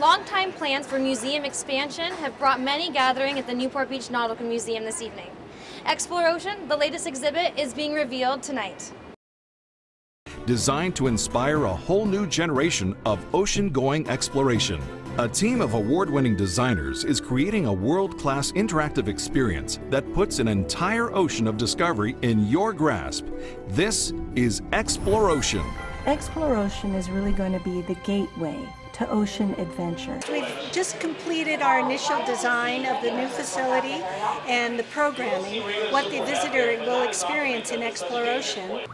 Longtime plans for museum expansion have brought many gathering at the Newport Beach Nautical Museum this evening. ExplorOcean, the latest exhibit, is being revealed tonight. Designed to inspire a whole new generation of ocean-going exploration. A team of award-winning designers is creating a world-class interactive experience that puts an entire ocean of discovery in your grasp. This is ExplorOcean. ExplorOcean is really going to be the gateway to ocean adventure. We've just completed our initial design of the new facility and the programming, what the visitor will experience in ExplorOcean.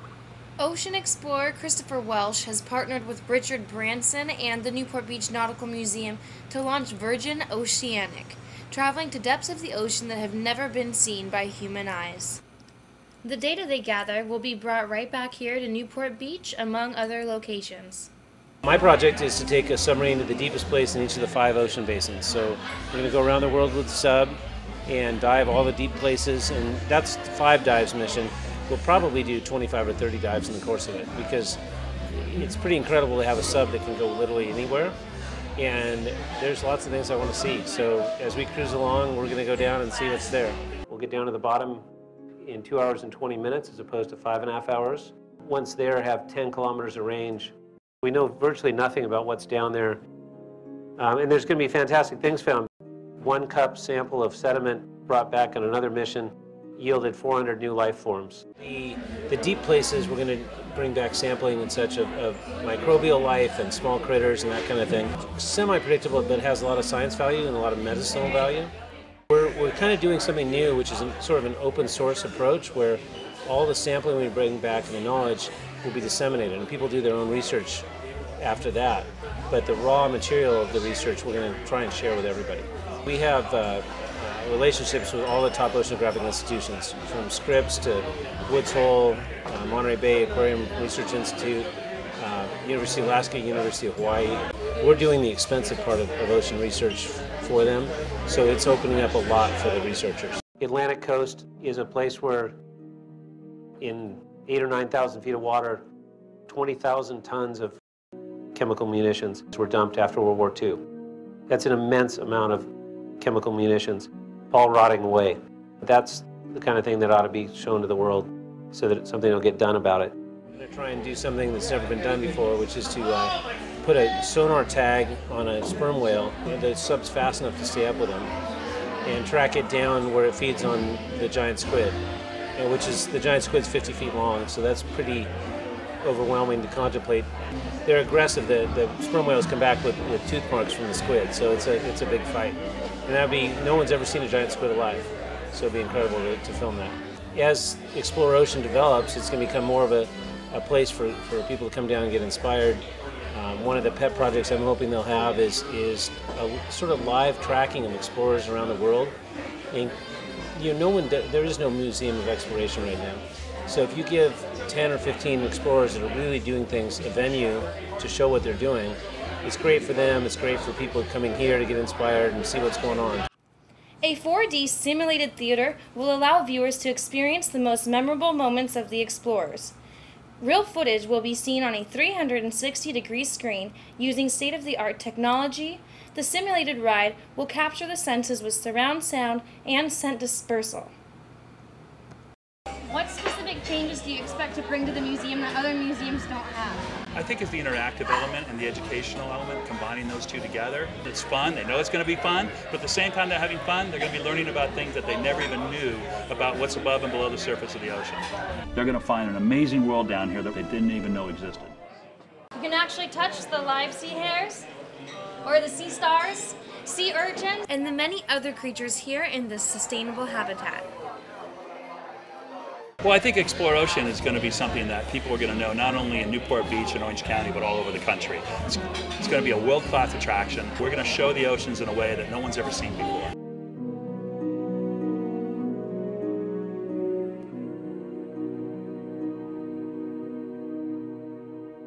Ocean explorer Christopher Welsh has partnered with Richard Branson and the Newport Beach Nautical Museum to launch Virgin Oceanic, traveling to depths of the ocean that have never been seen by human eyes. The data they gather will be brought right back here to Newport Beach, among other locations. My project is to take a submarine to the deepest place in each of the five ocean basins. So we're going to go around the world with the sub and dive all the deep places, and that's the five dives mission. We'll probably do 25 or 30 dives in the course of it because it's pretty incredible to have a sub that can go literally anywhere. And there's lots of things I want to see. So as we cruise along, we're going to go down and see what's there. We'll get down to the bottom in two hours and 20 minutes as opposed to five and a half hours. Once there, have 10 kilometers of range. We know virtually nothing about what's down there. Um, and there's going to be fantastic things found. One cup sample of sediment brought back on another mission yielded 400 new life forms. The, the deep places, we're going to bring back sampling and such of, of, microbial life and small critters and that kind of thing. Semi-predictable, but has a lot of science value and a lot of medicinal value. We're, we're kind of doing something new, which is sort of an open source approach where all the sampling we bring back and the knowledge will be disseminated and people do their own research after that. But the raw material of the research we're going to try and share with everybody. We have uh, relationships with all the top oceanographic institutions, from Scripps to Woods Hole, uh, Monterey Bay Aquarium Research Institute, uh, University of Alaska, University of Hawaii. We're doing the expensive part of, of ocean research for them, so it's opening up a lot for the researchers. Atlantic coast is a place where in eight or 9,000 feet of water, 20,000 tons of chemical munitions were dumped after World War II. That's an immense amount of chemical munitions, all rotting away. That's the kind of thing that ought to be shown to the world so that something will get done about it. I'm going to try and do something that's never been done before, which is to uh, put a sonar tag on a sperm whale. The sub's fast enough to stay up with them and track it down where it feeds on the giant squid, which is the giant squid's 50 feet long, so that's pretty overwhelming to contemplate. They're aggressive. The, the sperm whales come back with, with tooth marks from the squid, so it's a it's a big fight. And that'd be no one's ever seen a giant squid alive, so it'd be incredible to, to film that. As ExplorOcean develops, it's going to become more of a, a place for, for people to come down and get inspired. Um, one of the pet projects I'm hoping they'll have is is a sort of live tracking of explorers around the world. And you know, no one there is no museum of exploration right now. So if you give 10 or 15 explorers that are really doing things a venue to show what they're doing, it's great for them, it's great for people coming here to get inspired and see what's going on. A 4D simulated theater will allow viewers to experience the most memorable moments of the explorers. Real footage will be seen on a 360 degree screen using state of the art technology. The simulated ride will capture the senses with surround sound and scent dispersal. What changes do you expect to bring to the museum that other museums don't have? I think it's the interactive element and the educational element, combining those two together. It's fun, they know it's going to be fun, but at the same time they're having fun, they're going to be learning about things that they never even knew about what's above and below the surface of the ocean. They're going to find an amazing world down here that they didn't even know existed. You can actually touch the live sea hares, or the sea stars, sea urchins, and the many other creatures here in this sustainable habitat. Well, I think ExplorOcean is going to be something that people are going to know not only in Newport Beach and Orange County, but all over the country. It's, it's going to be a world-class attraction. We're going to show the oceans in a way that no one's ever seen before.